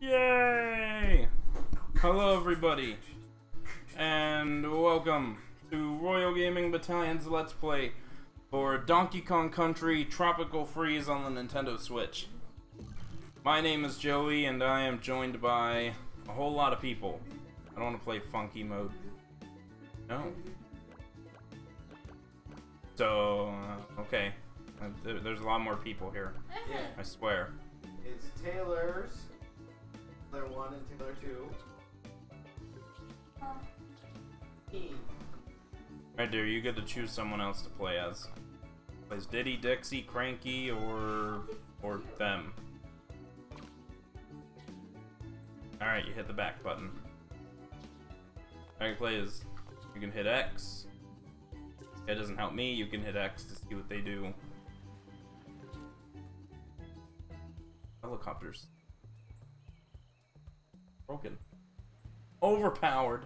Yay! Hello, everybody, and welcome to Royal Gaming Battalion's Let's Play for Donkey Kong Country Tropical Freeze on the Nintendo Switch. My name is Joey, and I am joined by a whole lot of people. I don't want to play funky mode. No. So, uh, okay. Uh, There's a lot more people here. I swear. It's Taylor's. Taylor 1 and Taylor 2. Me. Alright, dear, you get to choose someone else to play as. Plays Diddy, Dixie, Cranky, or or them. Alright, you hit the back button. I can play as you can hit X. That doesn't help me, you can hit X to see what they do. Helicopters. Broken. Overpowered.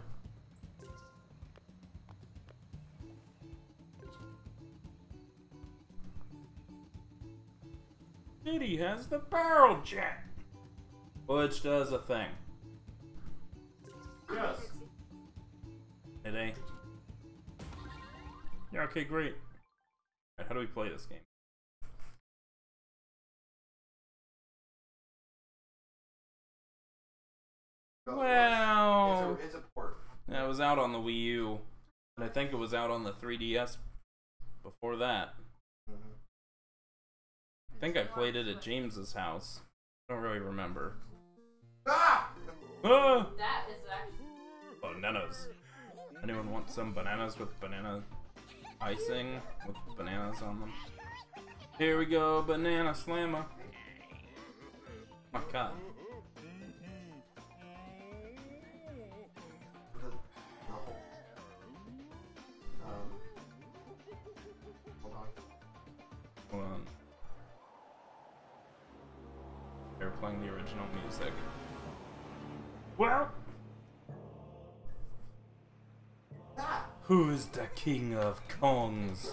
Diddy has the barrel jack. Which does a thing. Yes. It ain't. Yeah, okay, great. Alright, how do we play this game? Well, It's a, it's a port. yeah, it was out on the Wii U, and I think it was out on the 3DS before that. Mhm. I think I played it at James's house. I don't really remember. Ah! Ah! That is actually. Bananas. Anyone want some bananas with banana icing with bananas on them? Here we go, banana slamma. My god. Music. Well, who is the king of Kongs?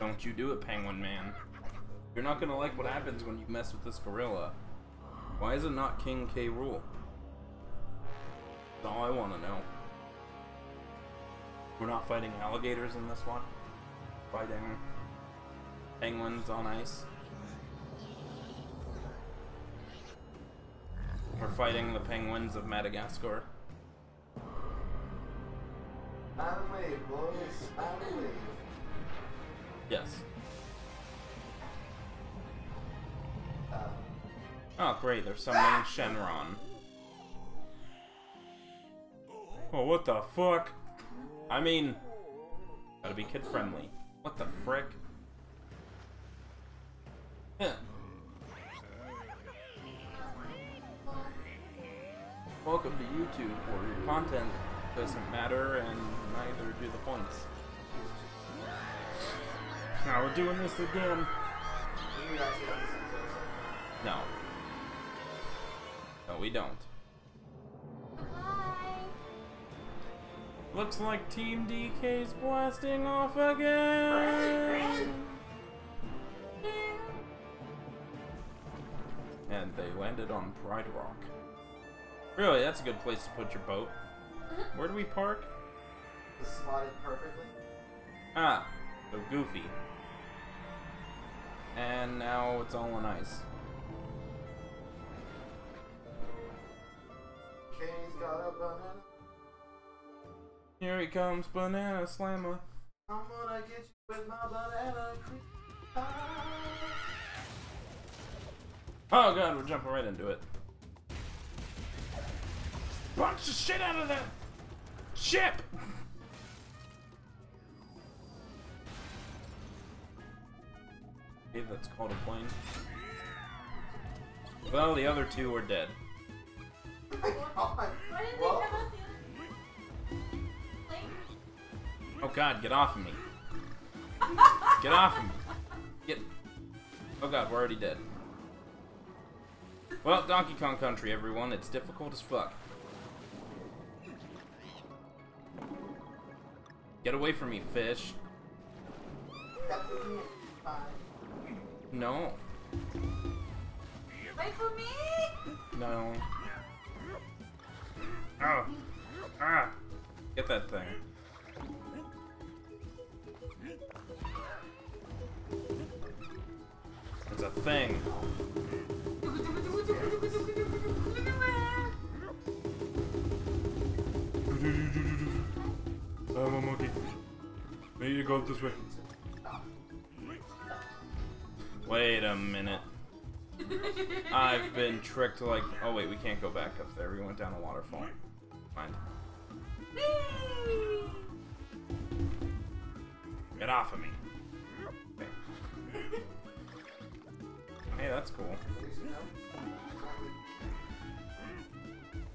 Don't you do it, Penguin Man. You're not gonna like what happens when you mess with this gorilla. Why is it not King K. Rool? That's all I wanna know. We're not fighting alligators in this one. Fighting penguins on ice. We're fighting the penguins of Madagascar. Wave, boys. Wave. Yes. Uh, Oh, great, they're summoning Shenron. Oh, what the fuck? I mean, gotta be kid friendly. What the frick? To where your content doesn't matter and neither do the points. Now we're doing this again. No. No, we don't. Looks like Team DK's blasting off again. And they landed on Pride Rock. Really, that's a good place to put your boat. Where do we park? It's slotted perfectly. Ah, the Goofy. And now it's all on ice. Kay's got a banana. Here he comes, Banana Slamma. I'm gonna get you with my banana cream. Oh god, we're jumping right into it. Punch the shit out of that ship! Okay, that's called a plane. Well, the other two are dead. Oh my god. Why didn't Well, they come out the other Like, Oh god, get off of me. Get off of me. Get. Oh god, we're already dead. Well, Donkey Kong Country, everyone. It's difficult as fuck. Get away from me, fish. No. Wait for me! No. Oh. Ah. Get that thing. It's a thing. To go this way. Wait a minute. I've been tricked like oh wait, we can't go back up there. We went down a waterfall. Fine. Get off of me. Okay. Hey, that's cool. At least you know.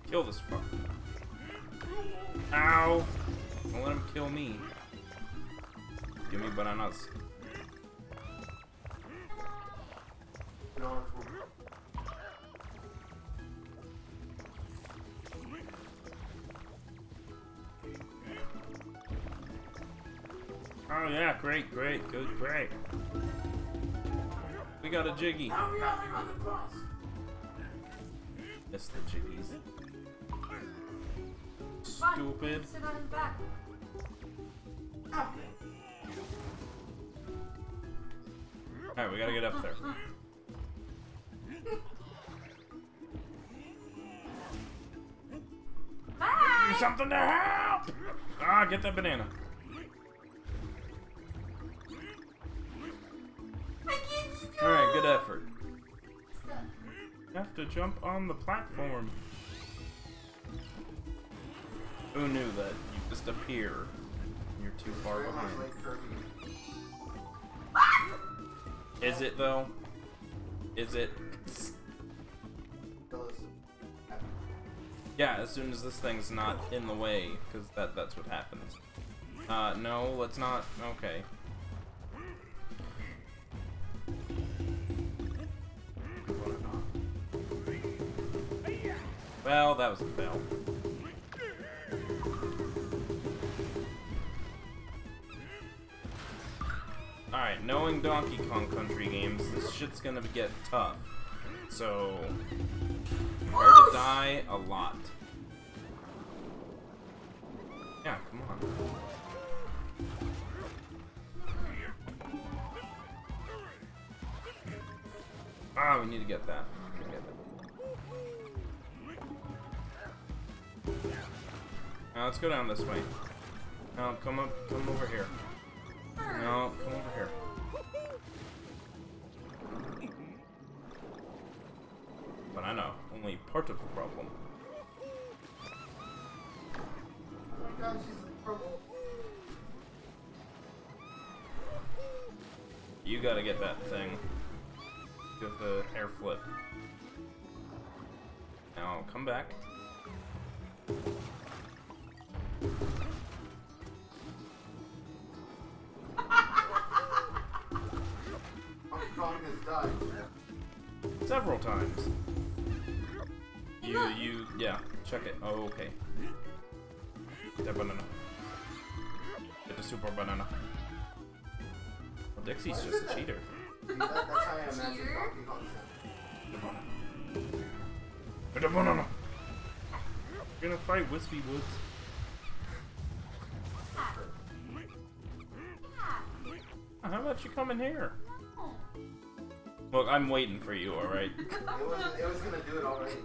Kill this fucker. Ow! Don't let him kill me. Give me bananas. Oh yeah, great, great, good, great. We got a jiggy. Now we are on the bus. Miss the jiggies. Fine, Stupid. Sit on his back. Ah. Alright, we gotta get up there. Do Bye! something to help! Ah, get that banana. I can't go! Alright, good effort. You have to jump on the platform. Who knew that you just appear? You're too far behind. Is it though? Is it? Yeah, as soon as this thing's not in the way, because that, that's what happens. Uh, no, let's not. Okay. Well, that was a fail. Alright, knowing Donkey Kong Country games, this shit's gonna get tough. So, prepare to die a lot. Yeah, come on. Ah, we need to get that. Now let's go down this way. No, come up, come over here. No, come over here. But I know, only part of the problem. Oh my god, she's in trouble. You gotta get that thing. Get the air flip. Now, come back. Several times. You, you, yeah, check it. Oh, okay. That banana. Get the super banana. Well, Dixie's just a cheater. That, that's how I imagine Cheater? Donkey Kong sound. Get the banana. We're gonna fight Whispy Woods. How about you come in here? No. Look, I'm waiting for you, alright? It was, it was gonna do it already.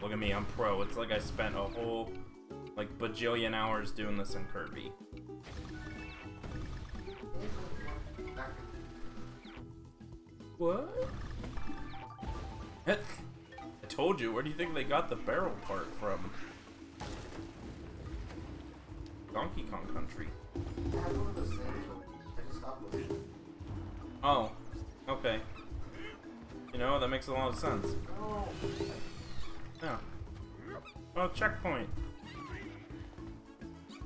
Look at me, I'm pro. It's like I spent a whole, like, bajillion hours doing this in Kirby. Back What? I told you, where do you think they got the barrel part from? Just Kong Country. Oh, okay. You know, that makes a lot of sense. Yeah. Oh, checkpoint.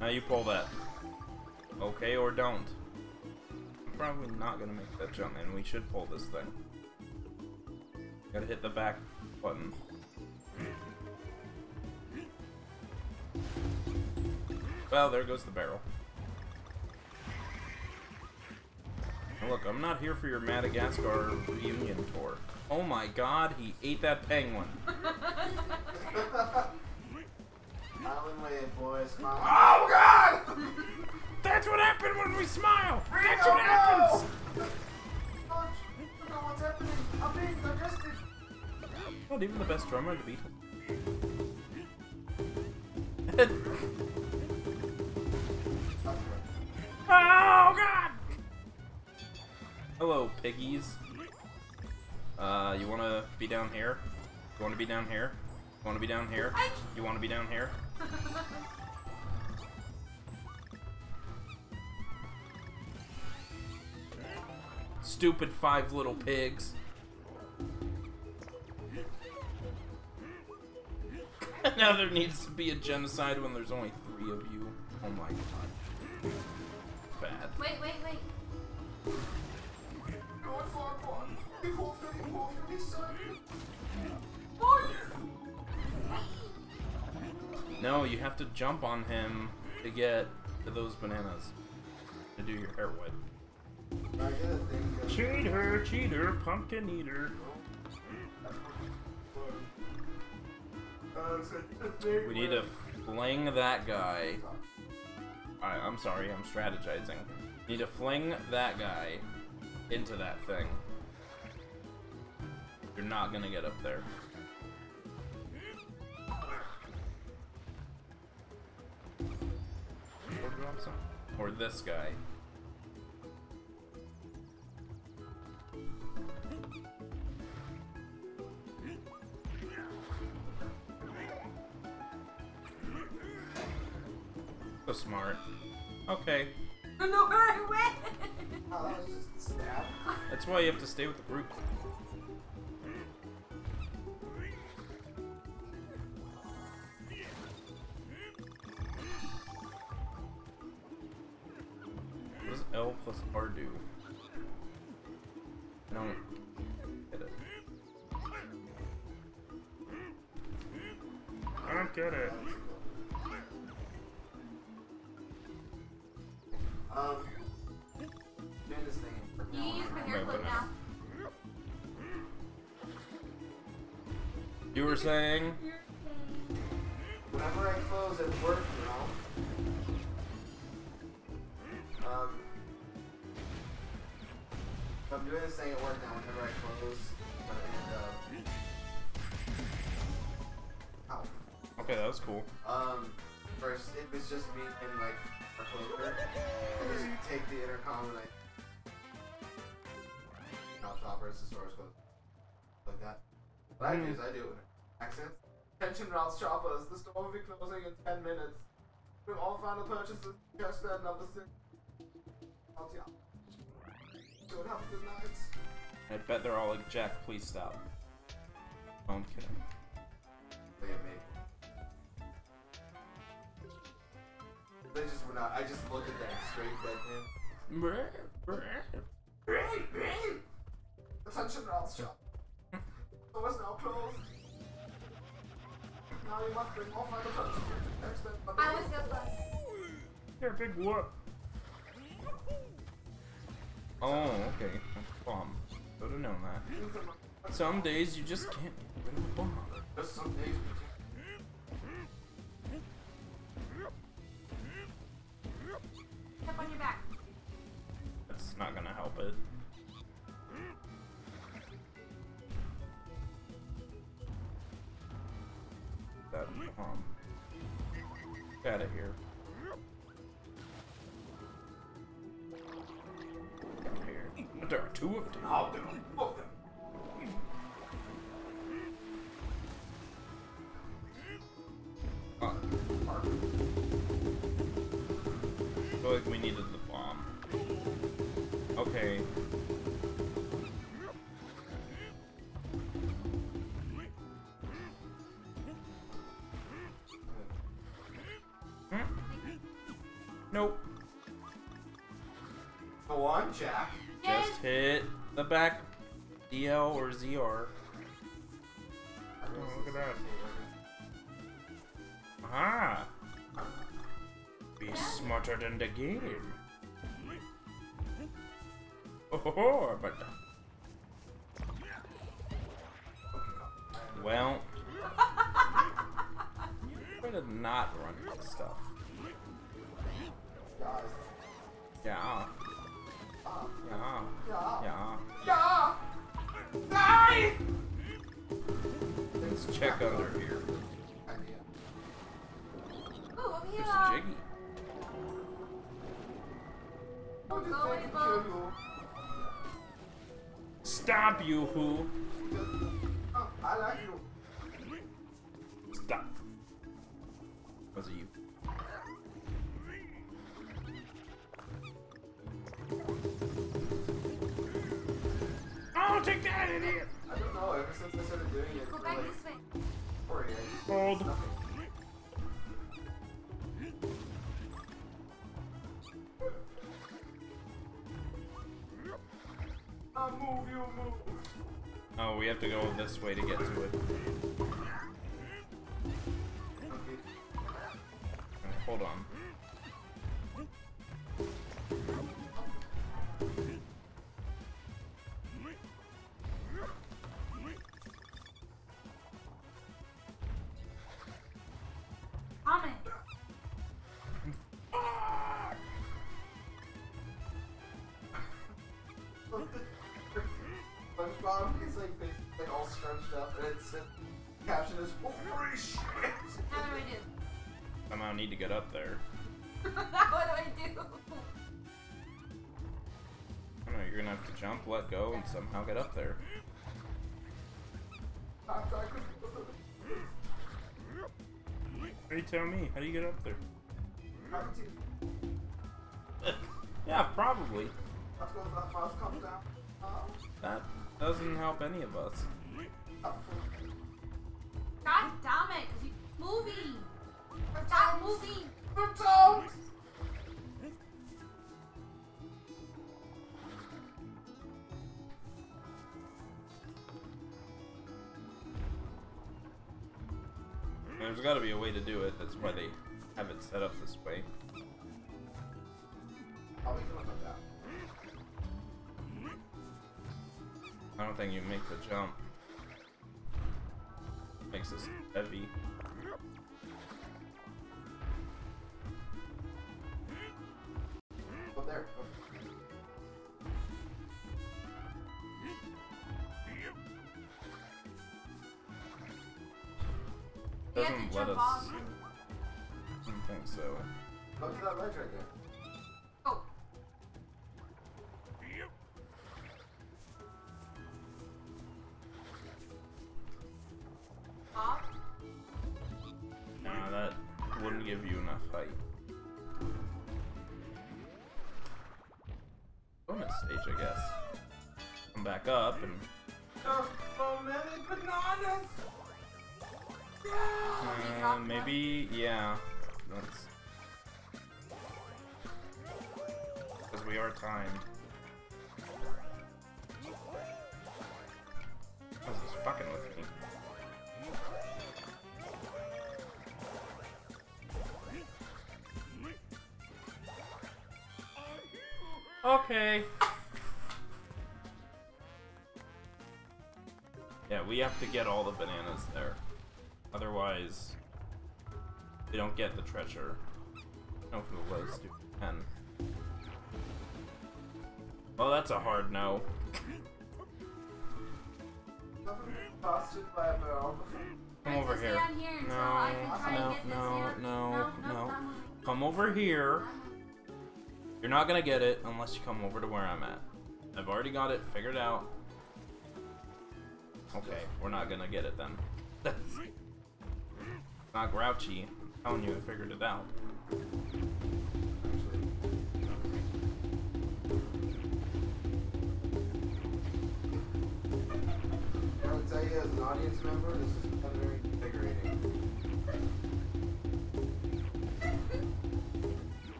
Now you pull that. Okay, or don't. I'm probably not gonna make that jump, and we should pull this thing. Gotta hit the back button. Well, there goes the barrel. Now look, I'm not here for your Madagascar reunion tour. Oh my god, he ate that penguin. Island wave, boys. Come. Oh god! That's what happened when we smile! That's what happens! Coach, I don't what's happening. I'm being digested. Not even the best drummer in the Beatles. oh god! Hello, piggies. Uh, you wanna be down here? You wanna be down here? You wanna be down here? You wanna be down here? Stupid five little pigs. now there needs to be a genocide when there's only three of you. Oh my god. You have to jump on him to get those bananas. To do your hair of... Cheater, cheater, pumpkin eater. We need to fling that guy. I'm sorry, I'm strategizing. Need to fling that guy into that thing. You're not gonna get up there. Or this guy. So smart. Okay. no, I went. Oh, that was just a stab. That's why you have to stay with the group. Was cool. Um, first, if it's just me and like a poker, I just take the intercom and I. Shop shoppers, the stores closed. Like that. What I do is I do it with accents. Attention routes shoppers, the store will be closing in 10 minutes. We've all final purchases, cash that number six. Don't have a good night. I bet they're all like, Jack, please stop. Oh, I'm kidding. Not. I just look at them straight dead him. Attention, Ralph shop. Store is now closed. Now you must bring all final purchases to next step. I was go first. You're a big whoop. Oh, okay. Bomb. Should have known that. Some days you just can't get rid of a bomb. Just some days we Not gonna help it. That. Um, get out of here. Nope. Go on, Jack. Yes. Just hit the back DL or ZR. look at that. Ah. Bitch. smarter than the game. Oh, but well, way to not run into stuff. Yeah, Ah. yeah, Yeah. yeah. Yeah. Die. Let's check under here. Ooh, over here. There's Jiggy. Don't just Go think kill you. Stop you, who? Oh, I like you. Stop. Was it you? Take that, idiot! I don't know. Ever since I started doing it, Go back like this way. Sorry, I just Hold. I move, you move. Oh, we have to go this way to get to it. Okay. Hold on. SpongeBob, he's like face like all scrunched up, and it's uh, the caption is "Holy shit!" Now what do I do? Somehow need to get up there. what do I do? I don't know, you're gonna have to jump, let go, and somehow get up there. After I could. Hey, tell me, how do you get up there? Yeah, probably. Let's go. That mouse comes down. That doesn't help any of us. God damn it! 'cause you moving. Stop moving. Don't. There's gotta be a way to do it, that's why they have it set up this way. I'll make it like that. I don't think you make the jump. Makes this heavy. Oh, there. Oh. Okay. You have to Doesn't let us. I don't think so. Go to that ledge right there. Back up and Oh, so many bananas. uh, maybe yeah. Because we are timed. This is fucking with me. Okay. Have to get all the bananas there. Otherwise, they don't get the treasure. No who it was, dude. Ten. Well, that's a hard no. Haven't been busted by a barrel before. Come over here. stay on here until No, I can try no, and get this no, no, no, no. not moving. Come over here. Uh-huh. You're not gonna get it unless you come over to where I'm at. I've already got it figured out. Okay, we're not gonna get it then. not grouchy. I'm telling you, I figured it out. I would tell you as an audience member, this is very invigorating.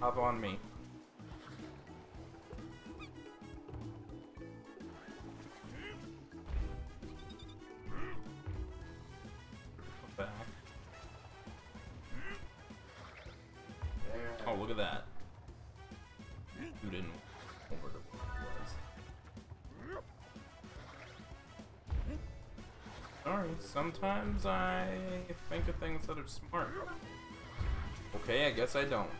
Hop on me. Sorry, sometimes I think of things that are smart. Okay, I guess I don't.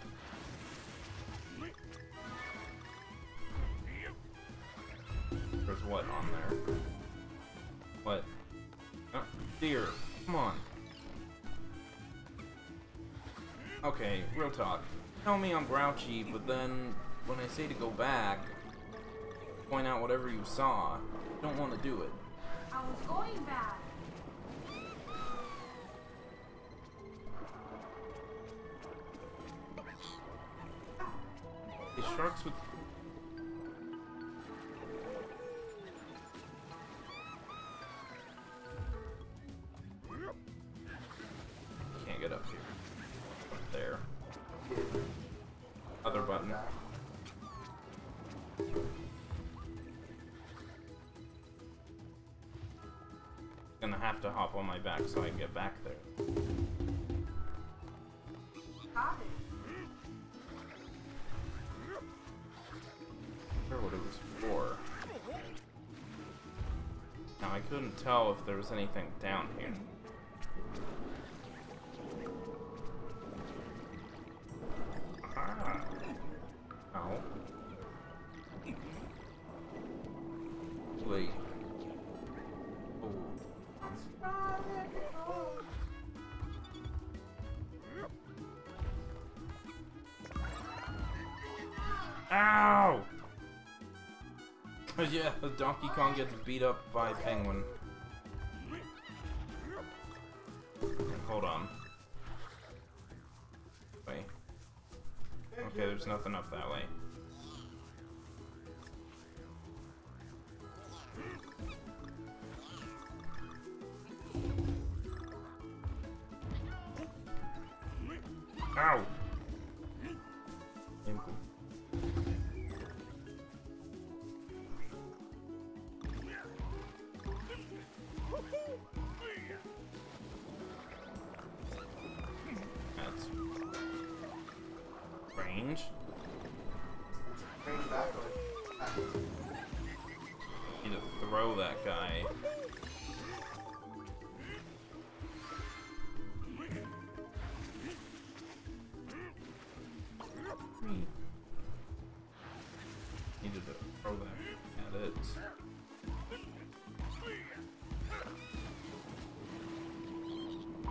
There's what on there? What? Oh, dear, come on. Okay, real talk. Tell me I'm grouchy, but then when I say to go back, point out whatever you saw, I don't want to do it. Gonna have to hop on my back so I can get back there. What it was for. Now I couldn't tell if there was anything down here. Donkey Kong gets beat up by Penguin. Hold on. Wait. Okay, there's nothing up that way.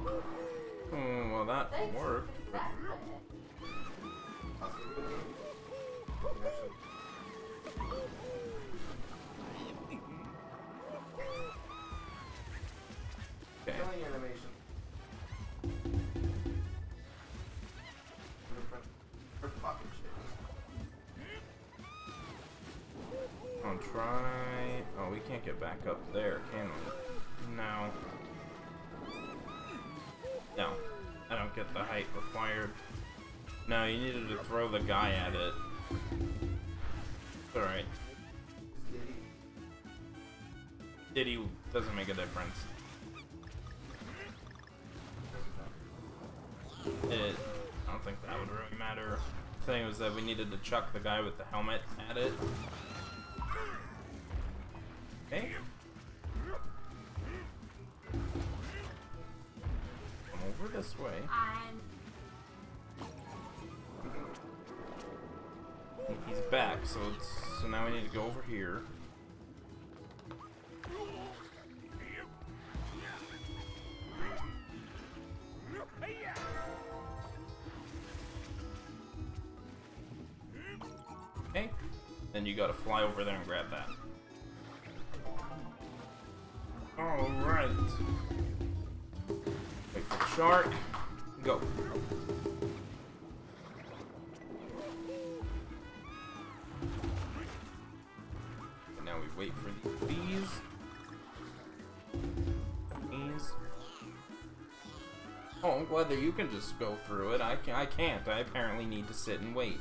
Hmm, well that worked. That That's a good one. Actually, Okay. Killing animation. For fucking shit. I'll try. Oh, we can't get back up there, can we? No. No. The height required. No, you needed to throw the guy at it. Alright. Diddy doesn't make a difference. It, I don't think that would really matter. The thing was that we needed to chuck the guy with the helmet at it. Back, so it's so now we need to go over here. Okay. Then you gotta fly over there and grab that. Alright. Wait for the shark. can just go through it. I, can, I can't. I apparently need to sit and wait.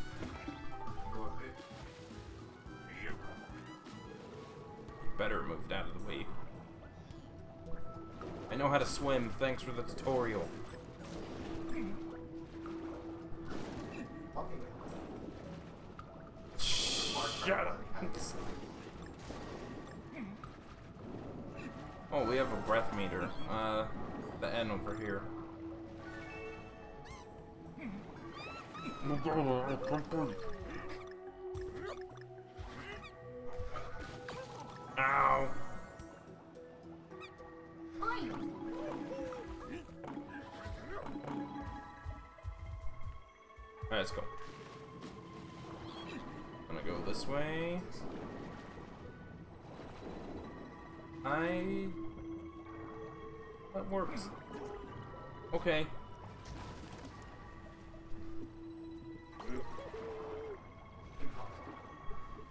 Better moved out of the way. I know how to swim. Thanks for the tutorial. Shut up. Oh, we have a breath meter. Uh, the N over here. Let's go. I'm gonna go this way. I... That works. Okay.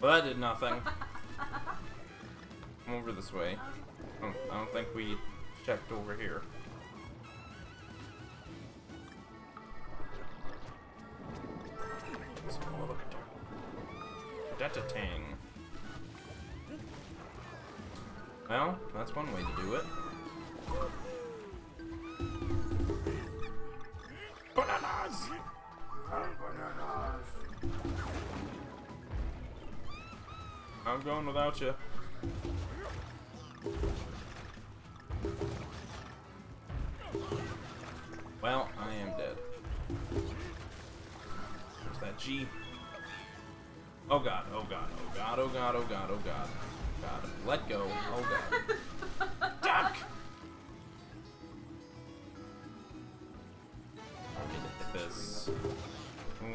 Well, that did nothing. Come over this way. I don't, I don't think we checked over here. Oh, look at that. That's a tang. Well, that's one way to do it. I'm going without you. Well, I am dead. Where's that G. Oh god, oh god, oh god, oh god, oh god, oh god. God, let go. Oh god. Duck!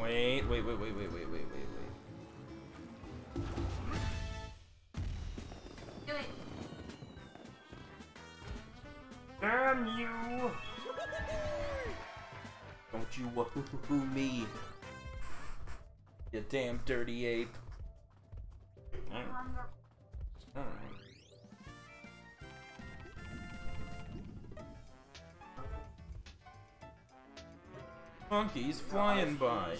Wait, wait, wait, wait, wait, wait, wait. You damn dirty ape. Alright. Alright. Monkey's flying by.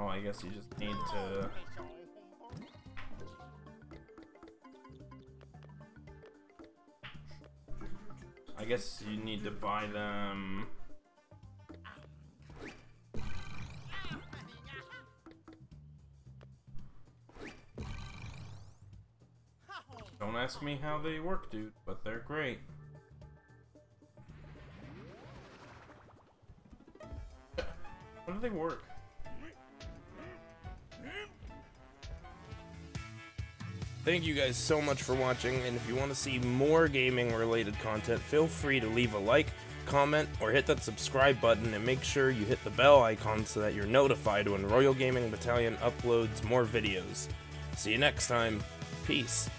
Oh, I guess you just need to. I guess you need to buy them. Don't ask me how they work, dude, but they're great. How do they work? Thank you guys so much for watching, and if you want to see more gaming related content, feel free to leave a like, comment, or hit that subscribe button, and make sure you hit the bell icon so that you're notified when Royal Gaming Battalion uploads more videos. See you next time. Peace.